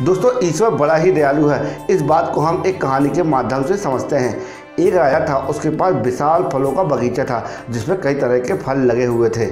दोस्तों, ईश्वर बड़ा ही दयालु है। इस बात को हम एक कहानी के माध्यम से समझते हैं। एक राजा था, उसके पास विशाल फलों का बगीचा था, जिसमें कई तरह के फल लगे हुए थे।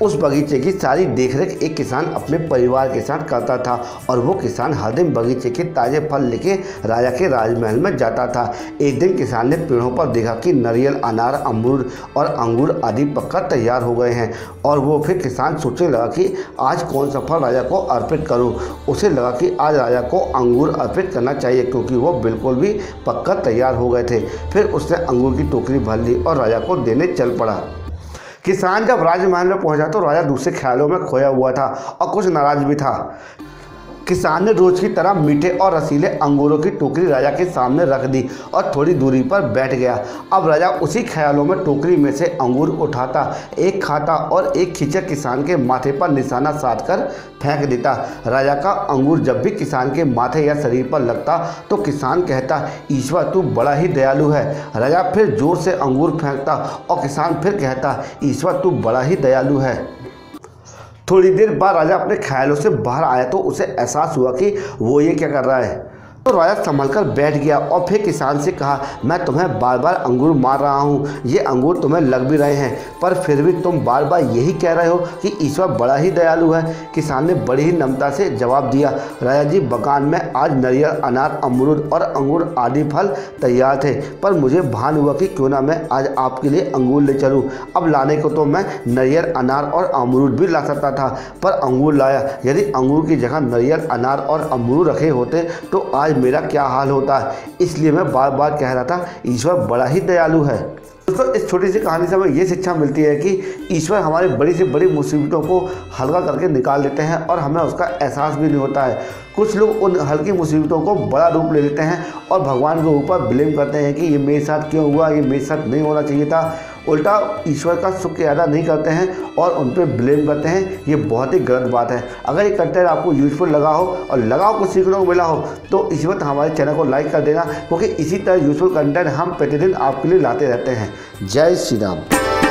उस बगीचे की सारी देखरेख एक किसान अपने परिवार के साथ करता था और वो किसान हर दिन बगीचे के ताज़े फल लेके राजा के राजमहल में जाता था। एक दिन किसान ने पेड़ों पर देखा कि नारियल, अनार, अमरूद और अंगूर आदि पककर तैयार हो गए हैं और वो फिर किसान सोचने लगा कि आज कौन सा फल राजा को अर्पित करूँ। उसे लगा कि आज राजा को अंगूर अर्पित करना चाहिए क्योंकि वो बिल्कुल भी पककर तैयार हो गए थे। फिर उसने अंगूर की टोकरी भर ली और राजा को देने चल पड़ा। किसान जब राजमहल में पहुँचा तो राजा दूसरे ख्यालों में खोया हुआ था और कुछ नाराज़ भी था। किसान ने रोज की तरह मीठे और रसीले अंगूरों की टोकरी राजा के सामने रख दी और थोड़ी दूरी पर बैठ गया। अब राजा उसी ख्यालों में टोकरी में से अंगूर उठाता, एक खाता और एक खींचर किसान के माथे पर निशाना साध कर फेंक देता। राजा का अंगूर जब भी किसान के माथे या शरीर पर लगता तो किसान कहता, ईश्वर, तू बड़ा ही दयालु है। राजा फिर ज़ोर से अंगूर फेंकता और किसान फिर कहता, ईश्वर, तू बड़ा ही दयालु है। थोड़ी देर बाद राजा अपने ख्यालों से बाहर आया तो उसे एहसास हुआ कि वो ये क्या कर रहा है। तो राजा संभल कर बैठ गया और फिर किसान से कहा, मैं तुम्हें बार बार अंगूर मार रहा हूँ। ये अंगूर तुम्हें लग भी रहे हैं, पर फिर भी तुम बार बार यही कह रहे हो कि ईश्वर बड़ा ही दयालु है। किसान ने बड़ी ही नम्रता से जवाब दिया, राजा जी, बगान में आज नारियल अनार, अमरूद और अंगूर आदि फल तैयार थे, पर मुझे भान हुआ कि क्यों ना मैं आज आपके लिए अंगूर ले चलूँ। अब लाने को तो मैं नारियल अनार और अमरूद भी ला सकता था, पर अंगूर लाया। यदि अंगूर की जगह नारियल अनार और अमरूद रखे होते तो आज आज मेरा क्या हाल होता है? इसलिए मैं बार बार कह रहा था, ईश्वर बड़ा ही दयालु है। दोस्तों, इस छोटी सी कहानी से हमें ये शिक्षा मिलती है कि ईश्वर हमारी बड़ी से बड़ी मुसीबतों को हल्का करके निकाल देते हैं और हमें उसका एहसास भी नहीं होता है। कुछ लोग उन हल्की मुसीबतों को बड़ा रूप ले लेते हैं और भगवान के ऊपर ब्लेम करते हैं कि ये मेरे साथ क्यों हुआ? ये मेरे साथ नहीं होना चाहिए था। उल्टा ईश्वर का सुख अदा नहीं करते हैं और उन पर ब्लेम करते हैं, ये बहुत ही गलत बात है। अगर ये कंटेंट आपको यूजफुल लगा हो और लगाओ कुछ सीखने को मिला हो तो इस वक्त हमारे चैनल को लाइक कर देना, क्योंकि इसी तरह यूजफुल कंटेंट हम प्रतिदिन आपके लिए लाते रहते हैं। जय श्री राम।